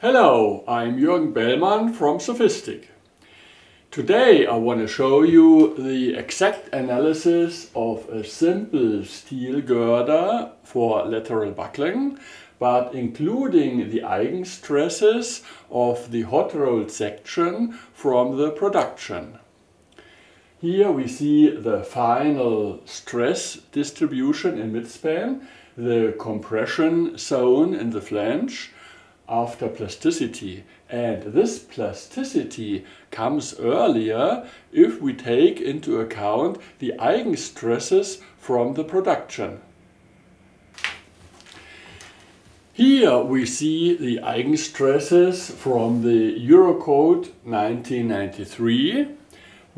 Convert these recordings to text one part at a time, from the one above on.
Hello, I'm Jürgen Bellmann from SOFiSTiK. Today I want to show you the exact analysis of a simple steel girder for lateral buckling, but including the eigenstresses of the hot rolled section from the production. Here we see the final stress distribution in midspan, the compression zone in the flange after plasticity. And this plasticity comes earlier if we take into account the eigenstresses from the production. Here we see the eigenstresses from the Eurocode 1993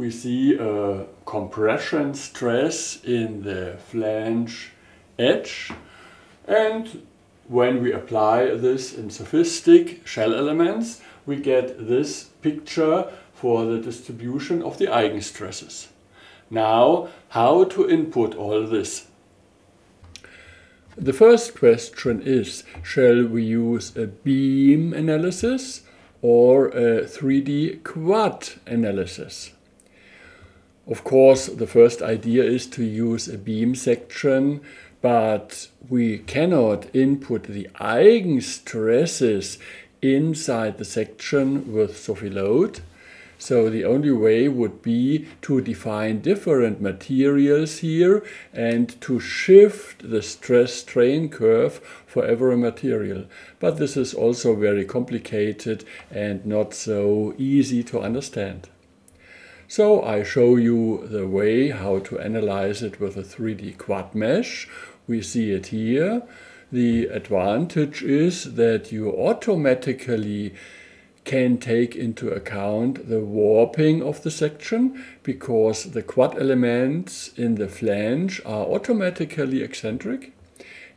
we see a compression stress in the flange edge and when we apply this in SOFiSTiK shell elements we get this picture for the distribution of the eigenstresses. Now how to input all this? The first question is, shall we use a beam analysis or a 3D quad analysis? Of course, the first idea is to use a beam section, but we cannot input the eigenstresses inside the section with SOFiLOAD. So the only way would be to define different materials here and to shift the stress strain curve for every material. But this is also very complicated and not so easy to understand. So I show you the way how to analyze it with a 3D quad mesh. We see it here. The advantage is that you automatically can take into account the warping of the section because the quad elements in the flange are automatically eccentric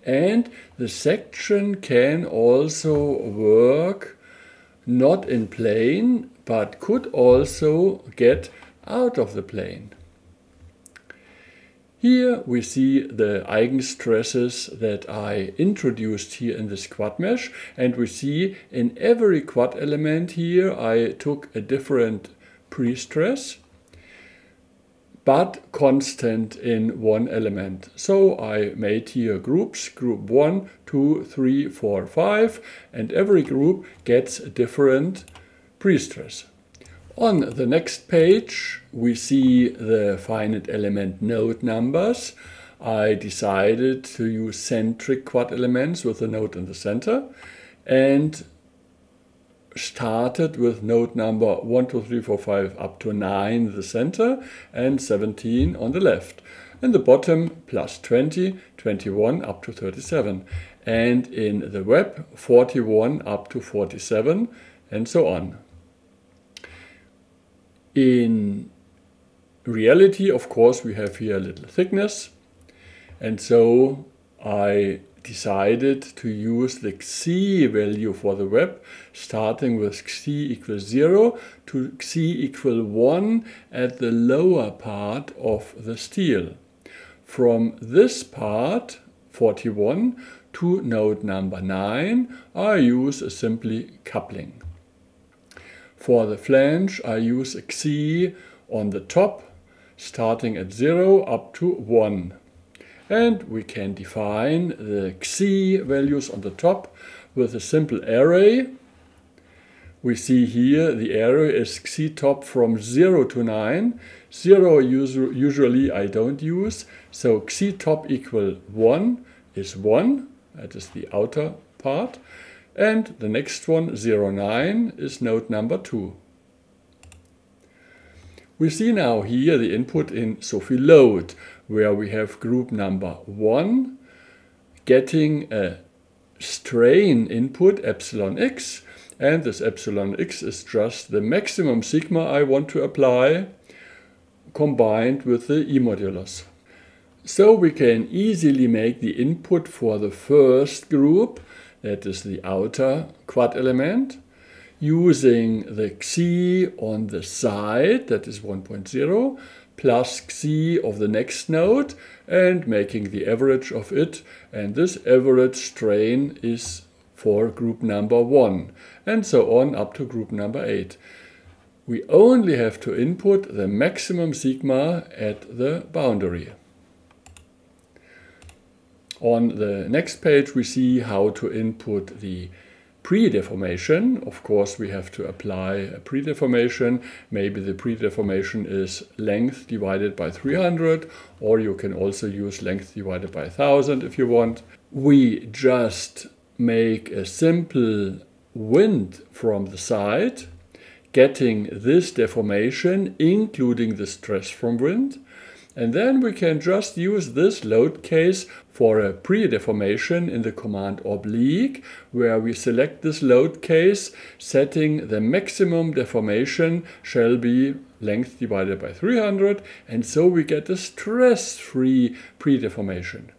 and the section can also work not in plane but could also get out of the plane. Here we see the eigenstresses that I introduced here in this quad mesh and we see in every quad element here I took a different pre-stress but constant in one element. So I made here groups, group 1, 2, 3, 4, 5 and every group gets a different pre-stress. On the next page, we see the finite element node numbers. I decided to use centric quad elements with a node in the center and started with node number 1, 2, 3, 4, 5 up to 9 in the center and 17 on the left. In the bottom plus 20, 21 up to 37 and in the web 41 up to 47 and so on. In reality, of course, we have here a little thickness. And so I decided to use the xi value for the web, starting with xi equals 0 to xi equal 1 at the lower part of the steel. From this part, 41, to node number 9, I use a simply coupling. For the flange, I use a on the top, starting at 0 up to 1. And we can define the xi values on the top with a simple array. We see here the array is xi top from 0 to 9. 0 usually I don't use, so xi top equal 1 is 1, that is the outer part. And the next one, 09, is node number 2. We see now here the input in SOFiLOAD, where we have group number 1 getting a strain input epsilon x, and this epsilon x is just the maximum sigma I want to apply combined with the E modulus. So we can easily make the input for the first group that is the outer quad element, using the xi on the side, that is 1.0, plus xi of the next node, and making the average of it. And this average strain is for group number 1 and so on up to group number 8. We only have to input the maximum sigma at the boundary. On the next page we see how to input the pre-deformation. Of course we have to apply a pre-deformation. Maybe the pre-deformation is length divided by 300 or you can also use length divided by 1000 if you want. We just make a simple wind from the side getting this deformation including the stress from wind and then we can just use this load case for a pre-deformation in the command oblique, where we select this load case, setting the maximum deformation shall be length divided by 300, and so we get a stress-free pre-deformation.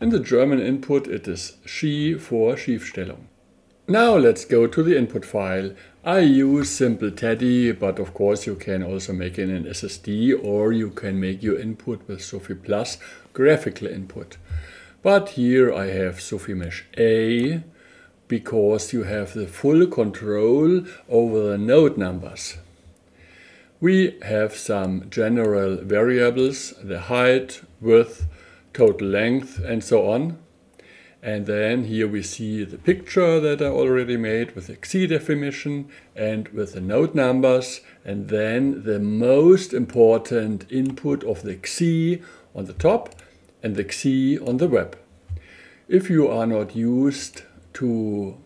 In the German input it is Ski for Schiefstellung. Now let's go to the input file. I use Simple Teddy, but of course you can also make it in an SSD or you can make your input with SOFiPLUS graphical input. But here I have SOFI Mesh A because you have the full control over the node numbers. We have some general variables, the height, width, total length and so on. And then here we see the picture that I already made with the xi definition and with the node numbers. And then the most important input of the xi on the top and the xi on the web. If you are not used to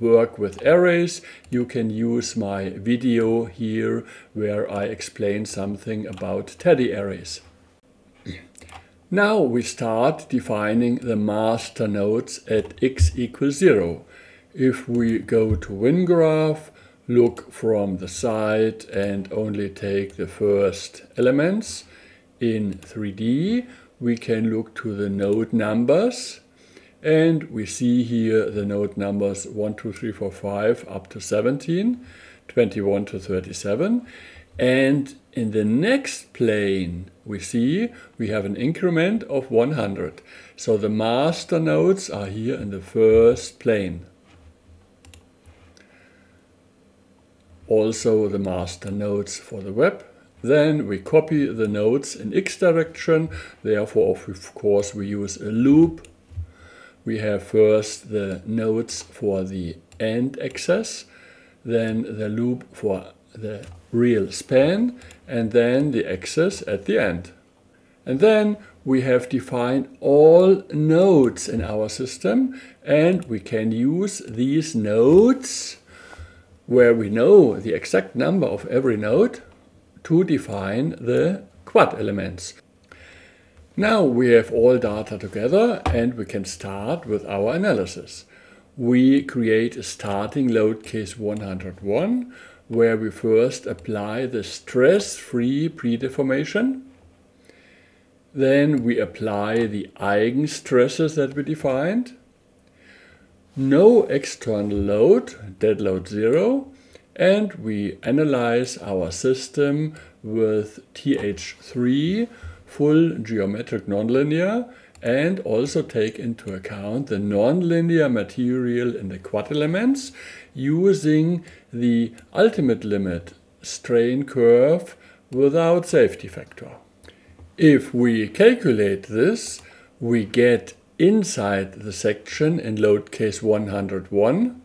work with arrays, you can use my video here where I explain something about teddy arrays. Now we start defining the master nodes at x equals 0. If we go to Wingraf, look from the side and only take the first elements, in 3D we can look to the node numbers and we see here the node numbers 1, 2, 3, 4, 5 up to 17, 21 to 37 and in the next plane, we see we have an increment of 100. So the master nodes are here in the first plane. Also the master nodes for the web. Then we copy the nodes in x direction. Therefore, of course, we use a loop. We have first the nodes for the end axis, then the loop for the real span and then the axis at the end. And then we have defined all nodes in our system and we can use these nodes where we know the exact number of every node to define the quad elements. Now we have all data together and we can start with our analysis. We create a starting load case 101 where we first apply the stress-free pre-deformation. Then we apply the eigenstresses that we defined. No external load, dead load zero. And we analyze our system with TH3 full geometric nonlinear and also take into account the nonlinear material in the quad elements using the ultimate limit strain curve without safety factor. If we calculate this, we get inside the section in load case 101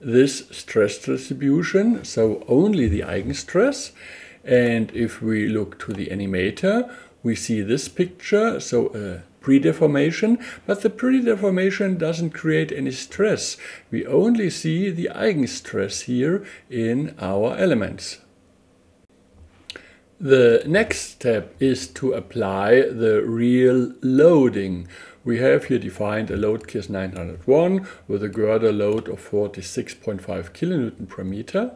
this stress distribution, so only the eigenstress. And if we look to the animator, we see this picture, so a pre-deformation, but the pre-deformation doesn't create any stress. We only see the eigenstress here in our elements. The next step is to apply the real loading. We have here defined a load case 901 with a girder load of 46.5 kilonewton per meter.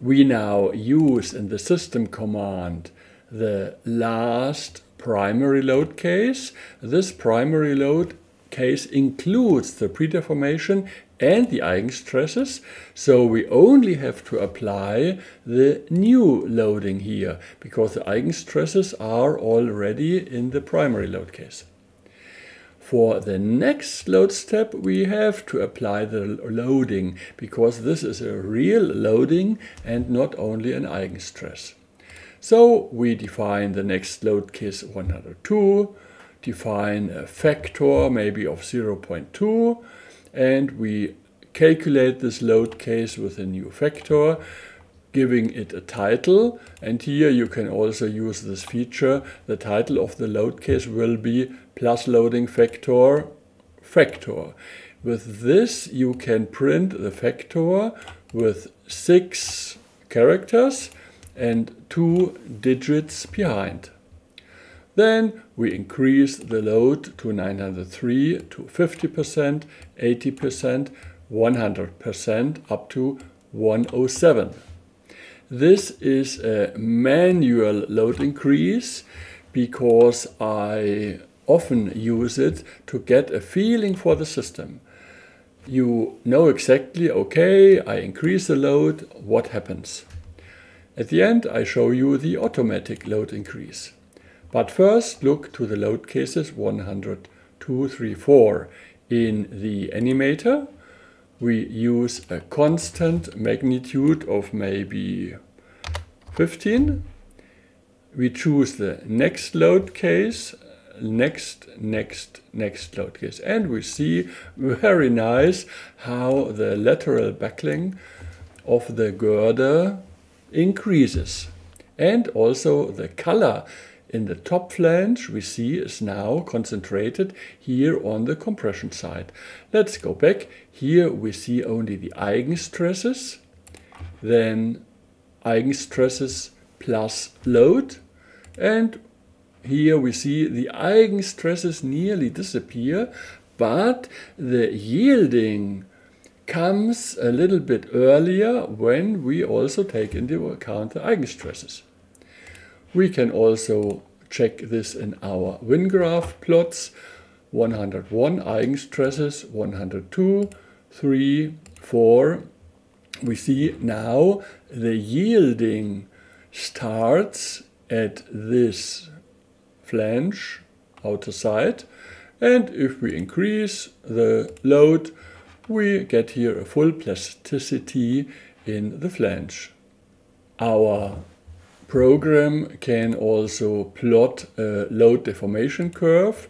We now use in the system command the last primary load case. This primary load case includes the pre-deformation and the eigenstresses, so we only have to apply the new loading here, because the eigenstresses are already in the primary load case. For the next load step, we have to apply the loading because this is a real loading and not only an eigenstress. So we define the next load case 102, define a factor maybe of 0.2, and we calculate this load case with a new factor giving it a title. And here you can also use this feature. The title of the load case will be plus loading factor factor. With this you can print the factor with six characters and two digits behind. Then we increase the load to 903 to 50%, 80%, 100% up to 107. This is a manual load increase because I often use it to get a feeling for the system. You know exactly, okay, I increase the load, what happens? At the end, I show you the automatic load increase. But first, look to the load cases 100, 2, 3, 4. In the animator, we use a constant magnitude of maybe 15. We choose the next load case, next, next, next load case. And we see very nice how the lateral buckling of the girder increases. And also the color in the top flange we see is now concentrated here on the compression side. Let's go back. Here we see only the eigenstresses, then eigenstresses plus load, and here we see the eigenstresses nearly disappear, but the yielding comes a little bit earlier when we also take into account the eigenstresses. We can also check this in our Wingraf plots. 101 eigenstresses, 102, 3, 4. We see now the yielding starts at this flange outer side and if we increase the load we get here a full plasticity in the flange. Our program can also plot a load deformation curve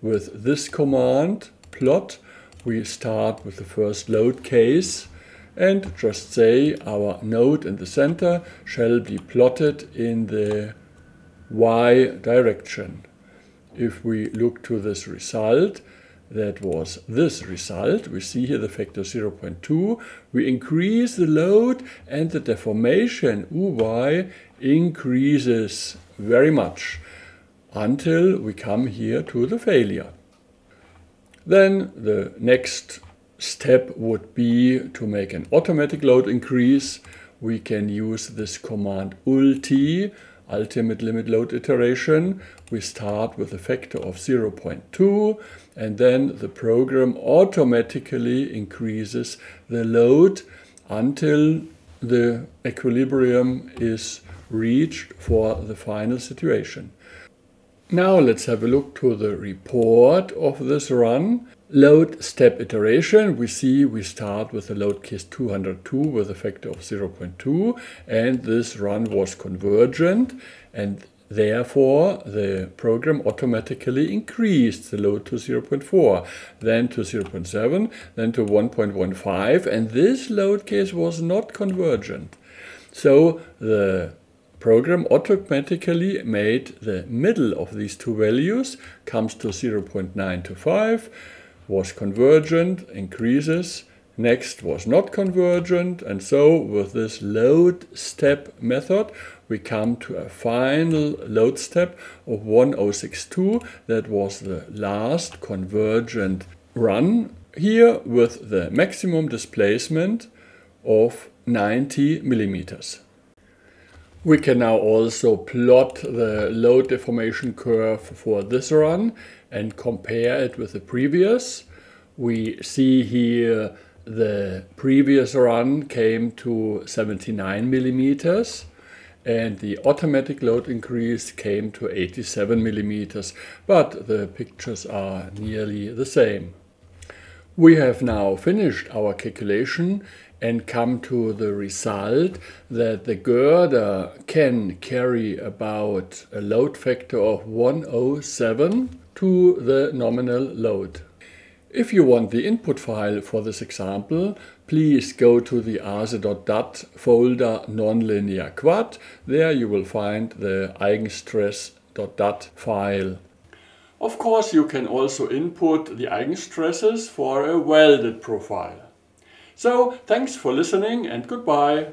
with this command plot. We start with the first load case and just say our node in the center shall be plotted in the y direction. If we look to this result, that was this result. We see here the factor 0.2. We increase the load and the deformation Uy increases very much until we come here to the failure. Then the next step would be to make an automatic load increase. We can use this command ulti, ultimate limit load iteration. We start with a factor of 0.2 and then the program automatically increases the load until the equilibrium is reached for the final situation. Now let's have a look to the report of this run. Load step iteration, we see we start with the load case 202 with a factor of 0.2 and this run was convergent and therefore the program automatically increased the load to 0.4, then to 0.7, then to 1.15 and this load case was not convergent. So the program automatically made the middle of these two values comes to 0.925 was convergent, increases, next was not convergent, and so with this load step method, we come to a final load step of 1062. That was the last convergent run here with the maximum displacement of 90 millimeters. We can now also plot the load deformation curve for this run and compare it with the previous. We see here the previous run came to 79 millimeters and the automatic load increase came to 87 millimeters, but the pictures are nearly the same. We have now finished our calculation and come to the result that the girder can carry about a load factor of 107 to the nominal load. If you want the input file for this example, please go to the ase.dat folder nonlinear quad. There you will find the eigenstress.dat file. Of course, you can also input the eigenstresses for a welded profile. So, thanks for listening and goodbye.